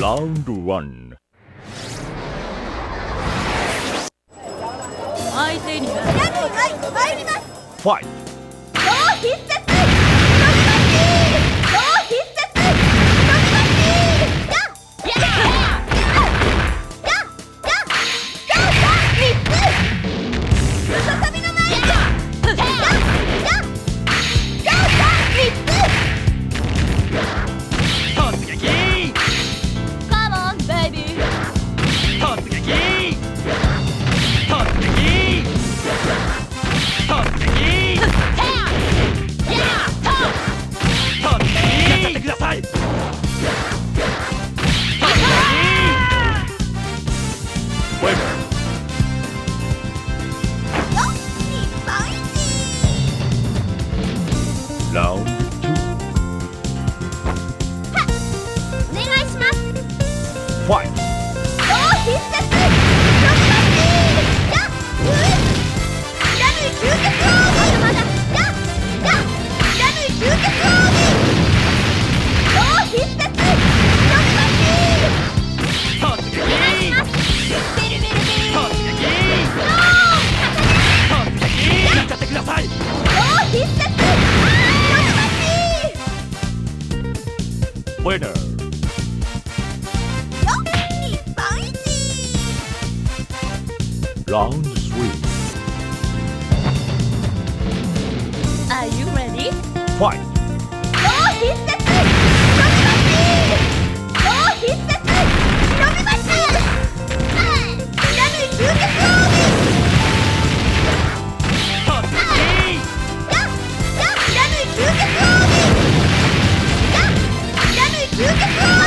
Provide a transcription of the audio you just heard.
Round one. 相手に。はい、はい、参ります。Fight. Round two. Ha! Fight! winner. Yummy! Bouncy! Round three. Are you ready? Fight! beautiful!